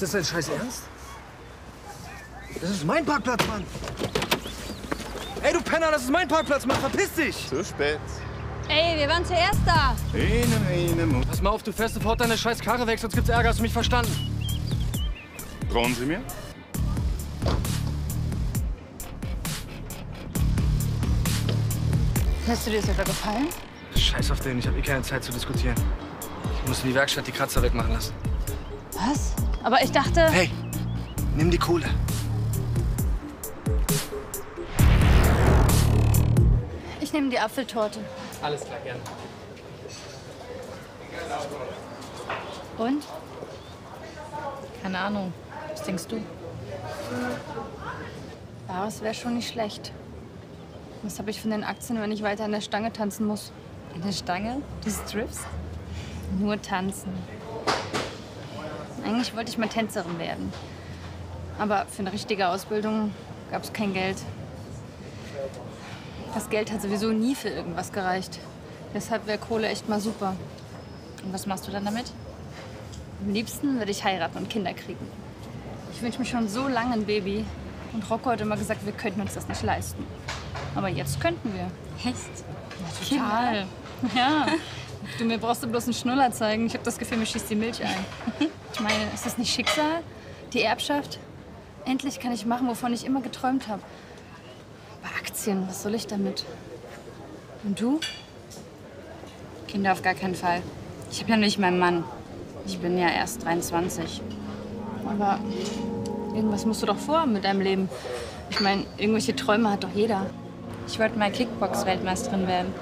Ist das dein Scheiß Ernst? Das ist mein Parkplatz, Mann. Ey, du Penner, das ist mein Parkplatz, Mann. Verpiss dich. Zu spät. Ey, wir waren zuerst da. Eine, eine, Mu- Pass mal auf, du fährst sofort deine scheiß Karre weg, sonst gibt's Ärger. Hast du mich verstanden? Trauen Sie mir? Lässt du dir das etwa gefallen? Scheiß auf den, ich habe eh keine Zeit zu diskutieren. Ich muss in die Werkstatt die Kratzer wegmachen lassen. Was? Aber ich dachte... Hey, nimm die Kohle. Ich nehme die Apfeltorte. Alles klar, gerne. Und? Keine Ahnung. Was denkst du? Ja, es wäre schon nicht schlecht. Was habe ich von den Aktien, wenn ich weiter an der Stange tanzen muss? An der Stange? Du strippst? Nur tanzen. Eigentlich wollte ich mal Tänzerin werden. Aber für eine richtige Ausbildung gab es kein Geld. Das Geld hat sowieso nie für irgendwas gereicht. Deshalb wäre Kohle echt mal super. Und was machst du dann damit? Am liebsten würde ich heiraten und Kinder kriegen. Ich wünsche mir schon so lange ein Baby. Und Rocco hat immer gesagt, wir könnten uns das nicht leisten. Aber jetzt könnten wir. Echt? Ja, total. Ja. Du, mir brauchst du bloß einen Schnuller zeigen. Ich habe das Gefühl, mir schießt die Milch ein. Ich meine, ist das nicht Schicksal? Die Erbschaft? Endlich kann ich machen, wovon ich immer geträumt habe. Bei Aktien, was soll ich damit? Und du? Kinder auf gar keinen Fall. Ich habe ja nicht meinen Mann. Ich bin ja erst 23. Aber irgendwas musst du doch vorhaben mit deinem Leben. Ich meine, irgendwelche Träume hat doch jeder. Ich wollte mal Kickbox-Weltmeisterin werden.